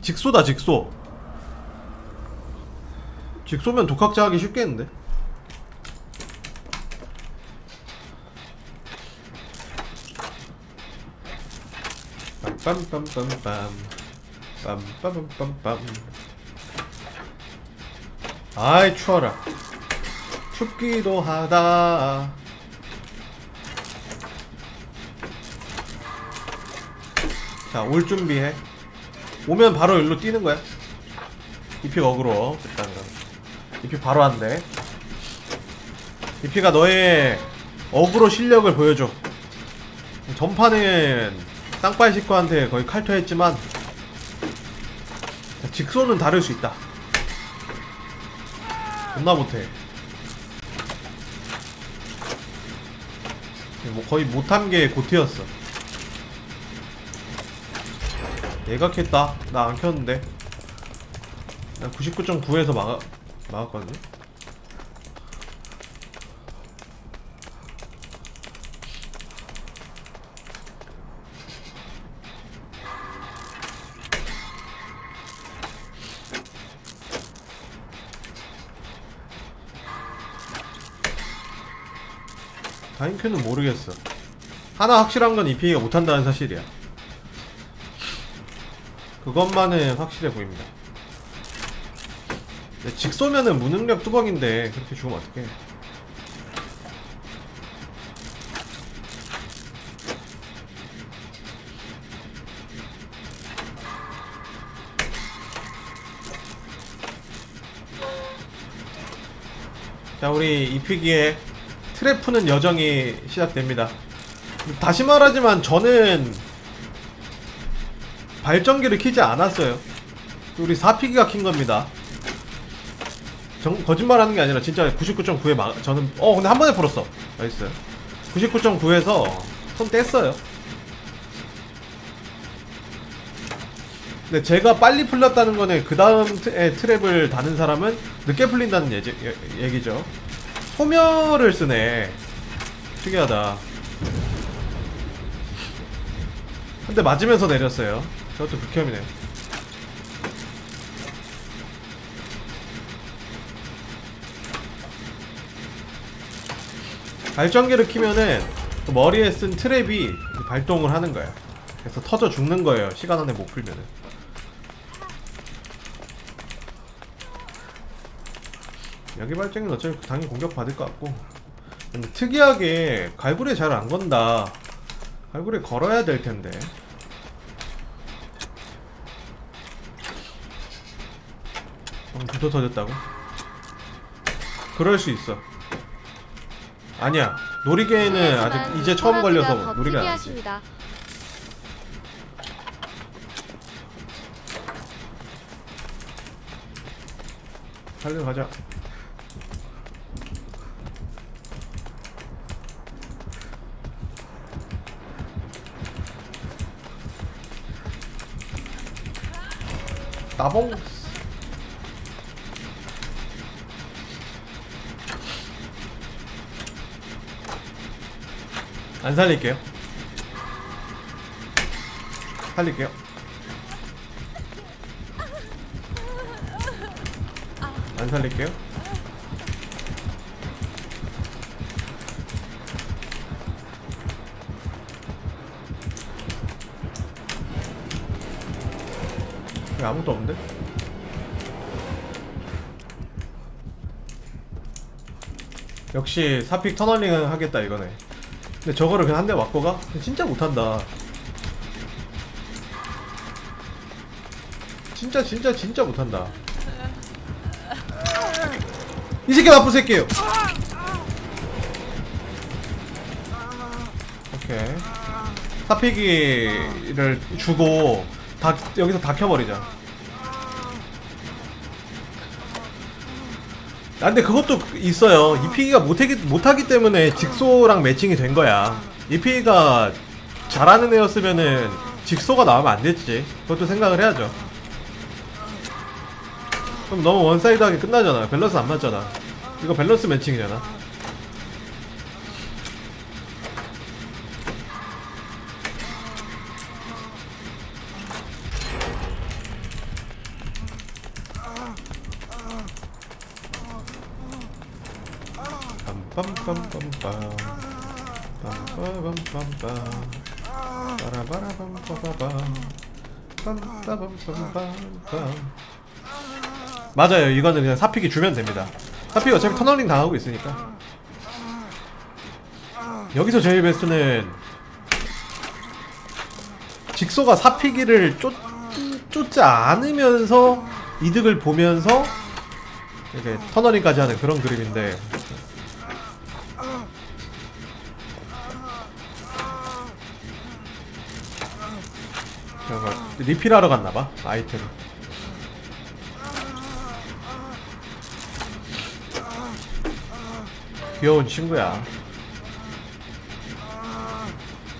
직소다 직소. 직소면 독학자 하기 쉽겠는데? 빰빰빰빰빰 빰빰빰빰빰 아이 추워라. 춥기도 하다 자 올 준비해. 오면 바로 일로 뛰는 거야. 이피 어그로. 일단 이피 바로 한대. 이피가 너의 어그로 실력을 보여줘. 전판엔 땅빨 식구한테 거의 칼퇴했지만 직소는 다를 수 있다. 존나 못해. 뭐 거의 못한 게 고티였어 켰다. 나 안 켰는데. 나 99.9에서 막아, 막았거든요. 다인큐는 모르겠어. 하나 확실한 건 EPA가 못한다는 사실이야 그것만은 확실해 보입니다. 직소면은 무능력 뚜벅인데 그렇게 죽으면 어떡해. 자 우리 이피기의 트랩 푸는 여정이 시작됩니다. 다시 말하지만 저는 발전기를 키지 않았어요. 우리 4피기가 킨 겁니다. 정, 거짓말 하는 게 아니라 진짜 99.9에 막 저는 어 근데 한 번에 풀었어. nice. 99.9에서 손 뗐어요. 근데 제가 빨리 풀렸다는 거는 그 다음에 트랩을 다는 사람은 늦게 풀린다는 예지, 예, 얘기죠. 소멸을 쓰네. 특이하다. 근데 맞으면서 내렸어요 저것도 극혐이네. 발전기를 키면은 그 머리에 쓴 트랩이 발동을 하는 거야 그래서 터져 죽는 거예요 시간 안에 못 풀면은. 여기 발전기는 어차피 당연히 공격받을 것 같고. 근데 특이하게 갈고리에 잘 안 건다. 갈고리에 걸어야 될 텐데 어, 두터 터졌다고? 그럴 수 있어 아니야 놀이개는 아직 이제 처음 걸려서 놀이가 아니지 특이하십니다. 달려 가자 나봉 안 살릴게요. 살릴게요. 안 살릴게요. 여기 아무도 없는데? 역시 사픽 터널링 하겠다 이거네 근데 저거를 그냥 한 대 맞고 가? 진짜 못한다. 진짜 진짜 진짜 못한다. 이 새끼 나쁜 새끼예요. 오케이. 사피기를 주고 다 여기서 다 켜버리자 아, 근데 그것도 있어요. 이피기가 못하기, 못하기 때문에 직소랑 매칭이 된 거야. 이피기가 잘하는 애였으면은 직소가 나오면 안 됐지. 그것도 생각을 해야죠. 그럼 너무 one side하게 끝나잖아. 밸런스 안 맞잖아. 이거 밸런스 매칭이잖아. 맞아요 이거는 그냥 사픽이 주면 됩니다 사픽이 어차피 터널링 당하고 있으니까 여기서 제일 베스트는 직소가 사피기를 쫓, 쫓지 않으면서 이득을 보면서 이렇게 터널링까지 하는 그런 그림인데 리필하러 갔나봐 아이템. 귀여운 친구야.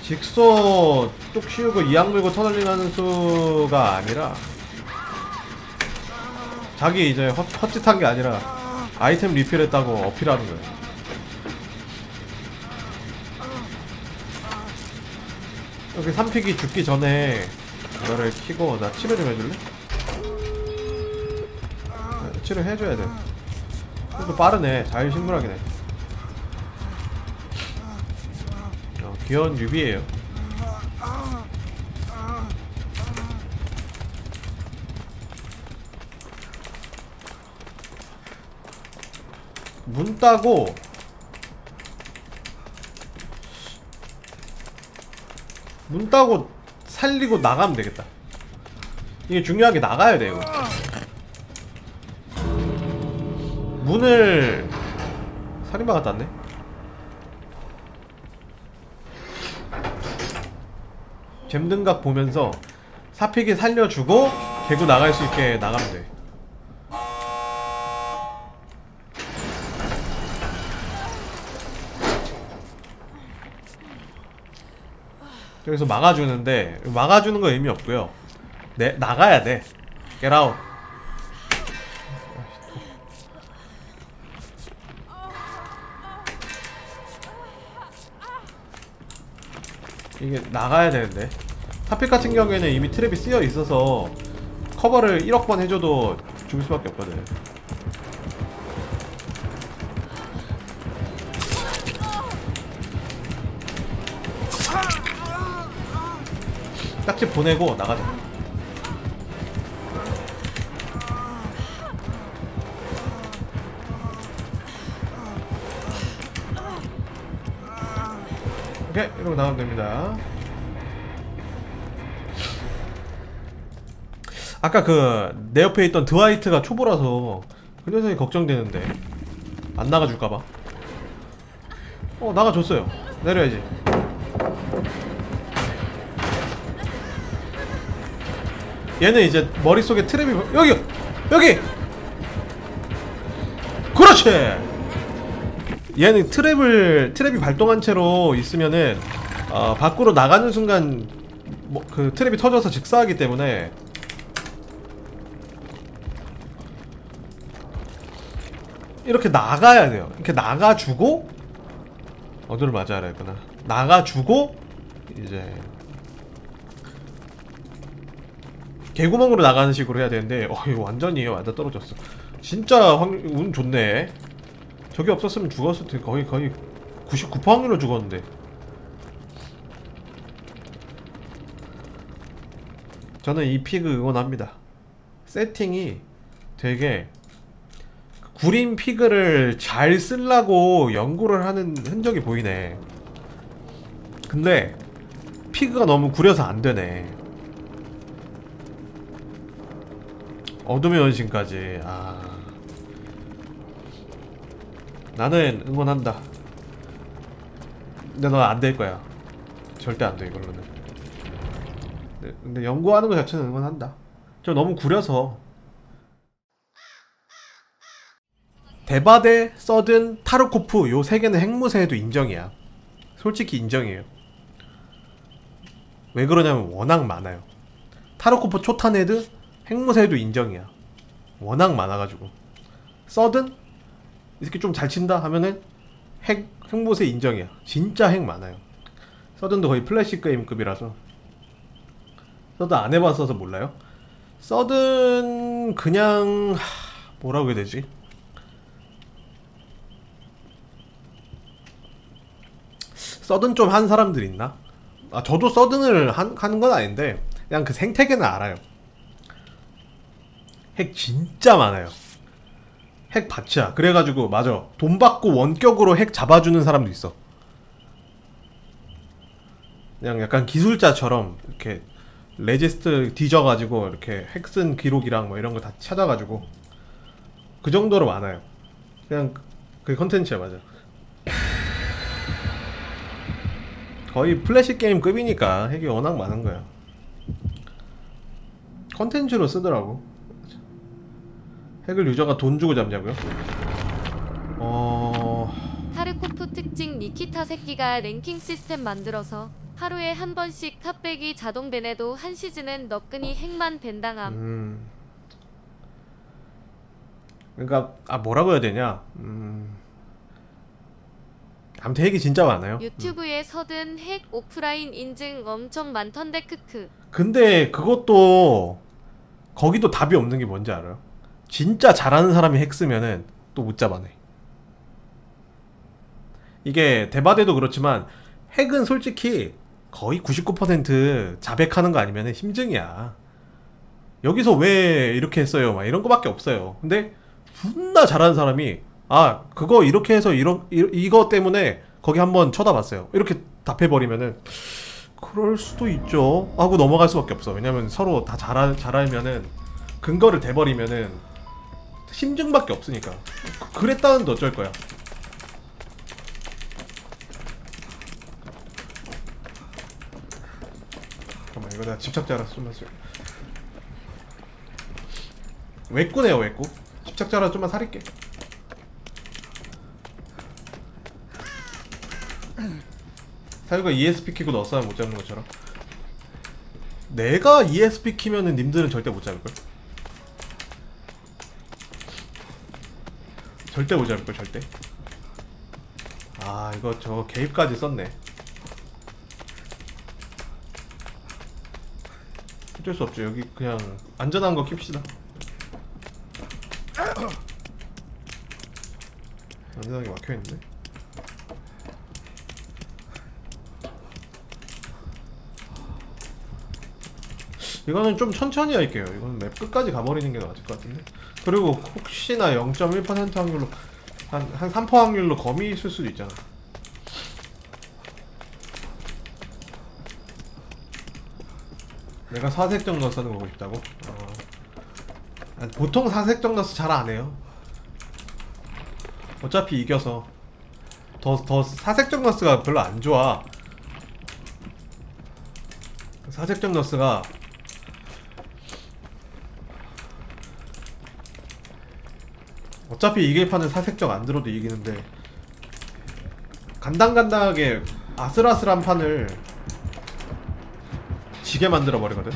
직소 뚝 씌우고 이악 물고 터널링 하는 수가 아니라 자기 이제 헛, 헛짓한 게 아니라 아이템 리필했다고 어필하는 거예요 여기 3픽이 죽기 전에 이거를 키고 나 치료 좀 해줄래? 네, 치료 해줘야 돼. 그래도 빠르네. 자율신문하기네. 어, 귀여운 유비예요. 문 따고 문 따고 살리고 나가면 되겠다. 이게 중요하게 나가야 돼 이거. 문을 살인마가 땄네. 잼등각 보면서 사픽이 살려주고 개구 나갈 수 있게 나가면 돼 여기서 막아주는데 막아주는 거 의미 없고요. 네 나가야 돼. Get out. 이게 나가야 되는데. 타픽 같은 경우에는 이미 트랩이 쓰여 있어서 커버를 1억 번 해줘도 죽을 수밖에 없거든 딱지 보내고 나가자. 오케이 이러고 나가면 됩니다. 아까 그 내 옆에 있던 드와이트가 초보라서 그 녀석이 걱정되는데 안 나가줄까봐. 어 나가줬어요. 내려야지 얘는 이제 머릿속에 트랩이 여기 여기! 그렇지! 얘는 트랩을 트랩이 발동한 채로 있으면은 어, 밖으로 나가는 순간 뭐, 그 트랩이 터져서 직사하기 때문에. 이렇게 나가야 돼요. 이렇게 나가주고 어디를 맞아야 했구나? 나가주고 이제 개구멍으로 나가는 식으로 해야 되는데 어 이거 완전히 완전 떨어졌어. 진짜 확, 운 좋네. 저게 없었으면 죽었을 텐데 거의 거의 99% 확률로 죽었는데. 저는 이 피그 응원합니다. 세팅이 되게 구린 피그를 잘 쓰려고 연구를 하는 흔적이 보이네. 근데 피그가 너무 구려서 안 되네 어둠의 원신까지. 아. 나는 응원한다. 근데 넌 안 될 거야. 절대 안 돼 이걸로는. 근데, 근데 연구하는 거 자체는 응원한다. 저 너무 구려서. 데바데, 서든, 타르코프 요 세 개는 핵무새에도 인정이야. 솔직히 인정이에요. 왜 그러냐면 워낙 많아요. 타르코프 초탄헤드 핵무새도 인정이야. 워낙 많아가지고. 서든? 이렇게 좀 잘 친다 하면은 핵, 핵무새 인정이야. 진짜 핵 많아요. 서든도 거의 플래시 게임급이라서. 서든 안 해봤어서 몰라요. 서든 그냥 하, 뭐라고 해야 되지? 서든 좀 한 사람들 있나? 아 저도 서든을 한, 하는 건 아닌데 그냥 그 생태계는 알아요. 핵 진짜 많아요. 핵 밭이야. 그래가지고 맞아. 돈 받고 원격으로 핵 잡아주는 사람도 있어. 그냥 약간 기술자처럼 이렇게 registry 뒤져가지고 이렇게 핵 쓴 기록이랑 뭐 이런 거 다 찾아가지고 그 정도로 많아요. 그냥 그 컨텐츠야 맞아. 거의 플래시 게임 급이니까 핵이 워낙 많은 거야. 컨텐츠로 쓰더라고. 핵을 유저가 돈 주고 잡냐고요? 어... 타르코프 특징 니키타 새끼가 랭킹 시스템 만들어서 하루에 한 번씩 탑백이 자동 ban해도 한 시즌은 너끈히 핵만 ban당함. 음... 그러니까 아 뭐라고 해야 되냐? 음... 아무튼 핵이 진짜 많아요. 유튜브에 서든 핵 오프라인 인증 엄청 많던데 크크. 근데 그것도 거기도 답이 없는 게 뭔지 알아요? 진짜 잘하는 사람이 핵 쓰면은 또 못 잡아내. 이게 대바대도 그렇지만 핵은 솔직히 거의 99% 자백하는 거 아니면 심증이야. 여기서 왜 이렇게 했어요? 막 이런 거밖에 없어요. 근데 존나 잘하는 사람이 아 그거 이렇게 해서 이런 이, 이거 때문에 거기 한번 쳐다봤어요. 이렇게 답해버리면은 그럴 수도 있죠 하고 넘어갈 수밖에 없어. 왜냐면 서로 다 잘, 알- 잘 알면은 근거를 대버리면은 심증밖에 없으니까 그- 그랬다는데 어쩔 거야. 잠깐만 이거 내가 집착자라서 좀만 쓸. 외꾸네요 외꾸. 집착자라서 좀만 사릴게. 사유가 ESP 키고 넣었어야 못 잡는 것처럼. 내가 ESP 키면은 님들은 절대 못 잡을걸? 절대 못 잡을걸 절대. 아 이거 저 개입까지 썼네. 어쩔 수 없죠. 여기 그냥 안전한 거 킵시다. 안전하게 막혀있는데? 이거는 좀 천천히 할게요. 이거는 맵 끝까지 가버리는 게 맞을 것 같은데. 그리고 혹시나 0.1% 확률로 한, 한 3% 확률로 거미 있을 수도 있잖아. 내가 사색정 넣어서 하는 거고 싶다고? 어. 보통 사색정 넣어서 잘 안 해요. 어차피 이겨서. 더, 더 사색정 너스가 별로 안 좋아. 사색정 너스가 어차피 이길 판은 사색적 안 들어도 이기는데 간당간당하게 아슬아슬한 판을 지게 만들어 버리거든.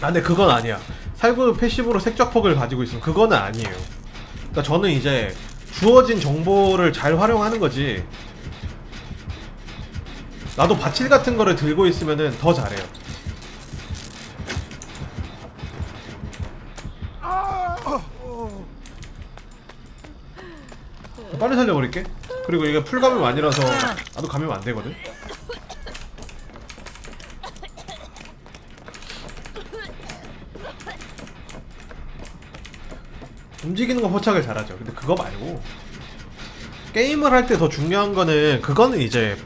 아 근데 그건 아니야. 살구 패시브로 색적폭을 가지고 있으면 그거는 아니에요. 그러니까 저는 이제 주어진 정보를 잘 활용하는 거지. 나도 바칠 같은 거를 들고 있으면은 더 잘해요. 빨리 살려버릴게. 그리고 이게 풀감염 아니라서 나도 감염 안 되거든. 움직이는 거 포착을 잘하죠. 근데 그거 말고 게임을 할 때 더 중요한 거는 그거는 이제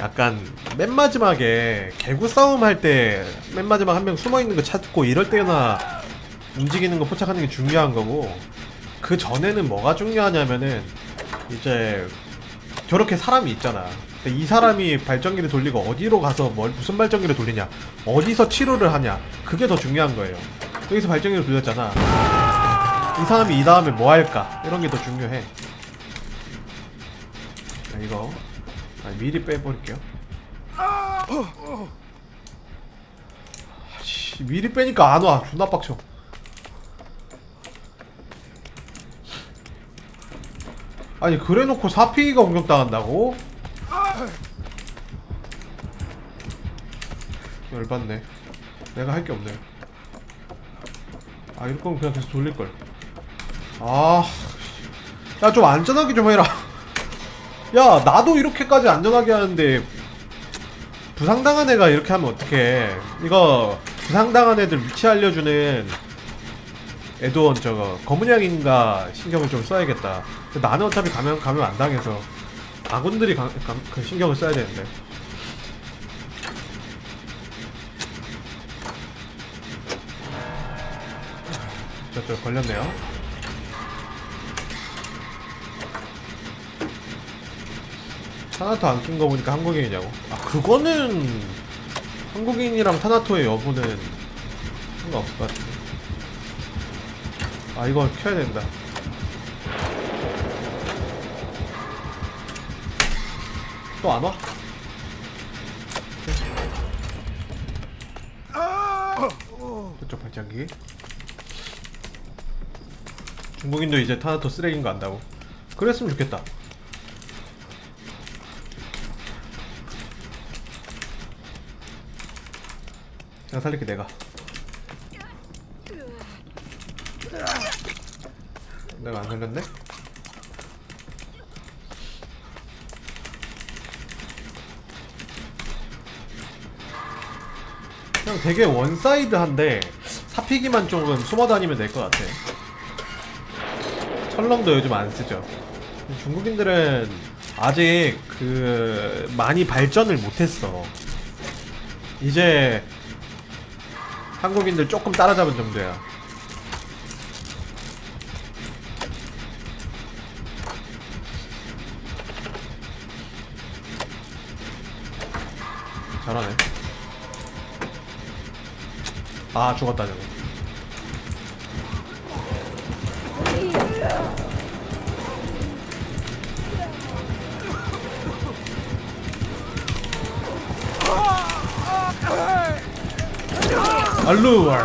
약간 맨 마지막에 개구 싸움 할 때 맨 마지막 한 명 숨어 있는 거 찾고 이럴 때나 움직이는 거 포착하는 게 중요한 거고 그 전에는 뭐가 중요하냐면은 이제 저렇게 사람이 있잖아. 이 사람이 발전기를 돌리고 어디로 가서 뭘 무슨 발전기를 돌리냐, 어디서 치료를 하냐, 그게 더 중요한 거예요. 여기서 발전기를 돌렸잖아. 이 사람이 이 다음에 뭐 할까 이런 게 더 중요해. 자, 이거 아, 미리 빼버릴게요. 씨, 미리 빼니까 안 와. 존나 빡쳐. 아니 그래놓고 사피가 공격당한다고? 열받네. 내가 할 게 없네. 아 이럴 거면 그냥 계속 돌릴 걸. 아, 야 좀 안전하게 좀 해라. 야 나도 이렇게까지 안전하게 하는데 부상당한 애가 이렇게 하면 어떡해? 이거 부상당한 애들 위치 알려주는 에드원 저거 검은양인가 신경을 좀 써야겠다. 나는 어차피 가면 가면 안 당해서 아군들이 가, 가, 그 신경을 써야 되는데. 저쪽 걸렸네요. 타나토 안 낀 거 보니까 한국인이냐고. 아 그거는 한국인이랑 타나토의 여부는 상관없을 것 같은데. 아 이거 켜야 된다. 또 안 와? 저쪽 발전기. 중국인도 이제 타나토 쓰레기인 거 안다고. 그랬으면 좋겠다. 내가 살릴게 내가. 내가 안 살렸네? 그냥 되게 원사이드한데 사피기만 조금 숨어 다니면 될 것 같아. 철렁도 요즘 안 쓰죠. 중국인들은 아직 그 많이 발전을 못했어. 이제 한국인들 조금 따라잡은 정도야. 잘하네. 아 죽었다 저거. 알루얼.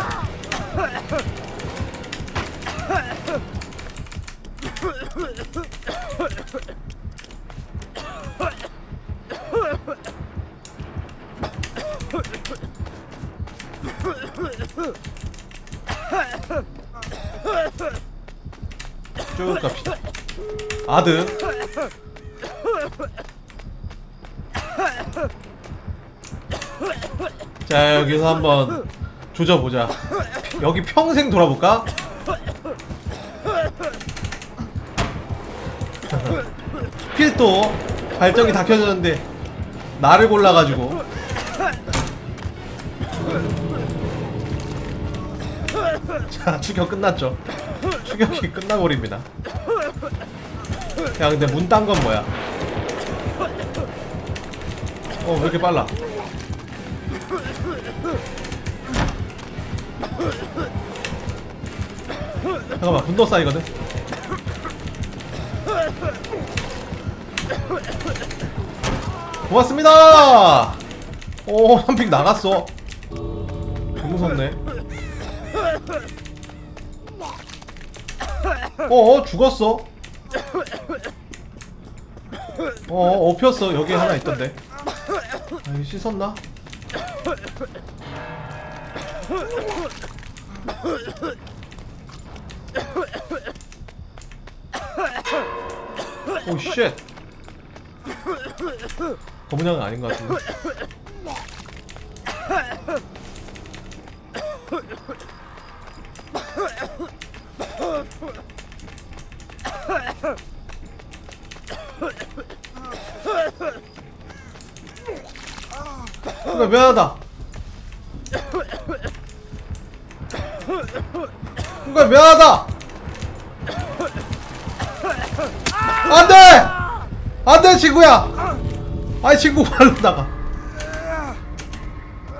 쭉 갑시다. 아드. 자 여기서 한번 조져보자. 여기 평생 돌아볼까? 필도 발전기 다 켜졌는데 나를 골라가지고. 자 추격 끝났죠? 추격이 끝나버립니다. 야 근데 문 딴 건 뭐야? 어왜 이렇게 빨라 잠깐만 분노 쌓이거든. 고맙습니다! 오 한 픽 나갔어. 개 무섭네. 어 죽었어. 어 엎혔어. 여기 하나 있던데. 아 이거 씻었나? 오 쉣. 검은 양은 아닌 것 같은데. 그러니까 미안하다. 그러니까 미안하다. 안돼! 안돼 친구야! 아이 친구 발로 나가.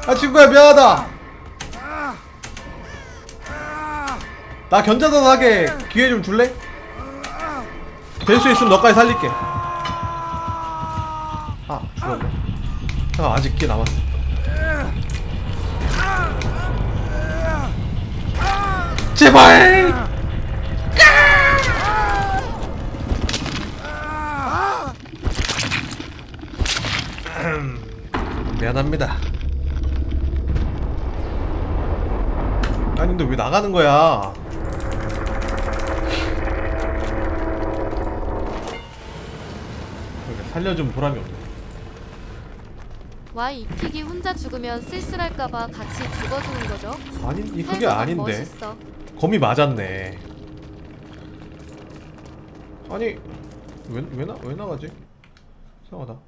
아 친구야 미안하다. 나 견자단 하게 기회 좀 줄래? 될 수 있으면 너까지 살릴게. 아 죽었네. 아 아직 꽤 남았어. 제발! 미안합니다. 아니 근데 왜 나가는 거야? 살려준 보람이 없네. 와 이 픽이 혼자 죽으면 쓸쓸할까봐 같이 죽어주는 거죠. 아니 이 그게 아닌데. 멋있어. 검이 맞았네. 아니 왜 왜 나 왜 나가지? 이상하다.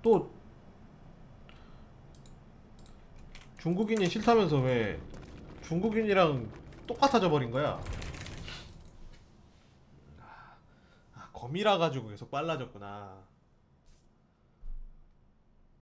또 중국인이 싫다면서 왜 중국인이랑 똑같아져 버린 거야? 아, 검이라 가지고 계속 빨라졌구나.